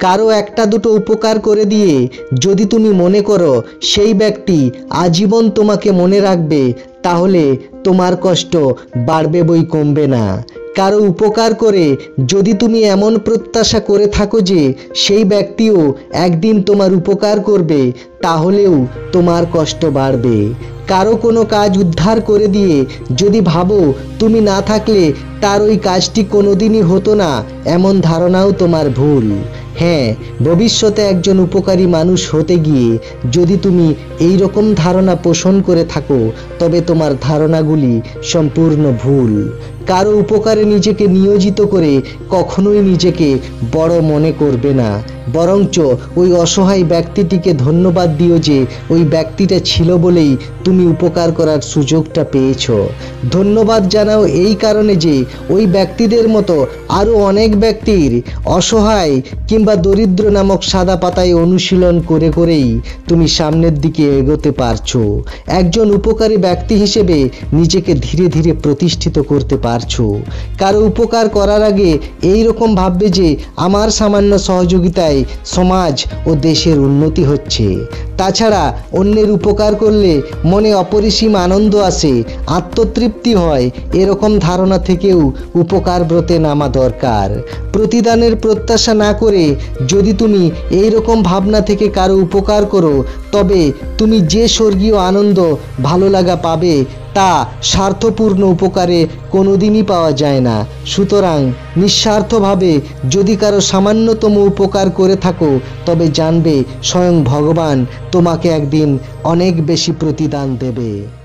কারও একটা দুটো উপকার করে দিয়ে যদি তুমি মনে করো সেই ব্যক্তি আজীবন তোমাকে মনে রাখবে, তাহলে তোমার কষ্ট বাড়বে বই কমবে না। কারও উপকার করে যদি তুমি এমন প্রত্যাশা করে থাকো যে সেই ব্যক্তিও একদিন তোমার উপকার করবে, তাহলেও তোমার কষ্ট বাড়বে। কারও কোনো কাজ উদ্ধার করে দিয়ে যদি ভাবো তুমি না থাকলে তার ওই কাজটি কোনোদিনই হতো না, এমন ধারণাও তোমার ভুল। হ্যাঁ ভবিষ্যতে একজন উপকারী মানুষ হতে গিয়ে যদি তুমি এই রকম ধারণা পোষণ করে থাকো, তবে তোমার ধারণাগুলি সম্পূর্ণ ভুল। কারও উপকারে নিজেকে নিয়োজিত করে কখনোই নিজেকে বড় মনে করবে না। বরঞ্চ ওই অসহায় ব্যক্তিটিকে ধন্যবাদ দিও যে ওই ব্যক্তিটা ছিল বলেই তুমি উপকার করার সুযোগটা পেয়েছ। ধন্যবাদ জানাও এই কারণে যে ওই ব্যক্তিদের মতো আরও অনেক ব্যক্তির অসহায় কিংবা দরিদ্র নামক সাদা পাতায় অনুশীলন করে করেই তুমি সামনের দিকে এগোতে পারছ। একজন উপকারী ব্যক্তি হিসেবে নিজেকে ধীরে ধীরে প্রতিষ্ঠিত করতে পারছ। কারও উপকার করার আগে এই রকম ভাববে যে আমার সামান্য সহযোগিতায় সমাজ ও দেশের উন্নতি হচ্ছে। তাছাড়া অন্যের উপকার করলে মনে অপরিসীম আনন্দ আসে, আত্মতৃপ্তি হয়, এরকম ধারণা থেকেও উপকার ব্রতে নামা দরকার। প্রতিদানের প্রত্যাশা না করে যদি তুমি এই রকম ভাবনা থেকে কারও উপকার করো, তবে তুমি যে স্বর্গীয় আনন্দ ভালো লাগা পাবে তা স্বার্থপূর্ণ উপকারে কোনোদিনই পাওয়া যায় না। সুতরাং নিঃস্বার্থভাবে যদি কারও সামান্যতম উপকার করে থাকো, তবে জানবে স্বয়ং ভগবান তোমাকে একদিন অনেক বেশি প্রতিদান দেবে।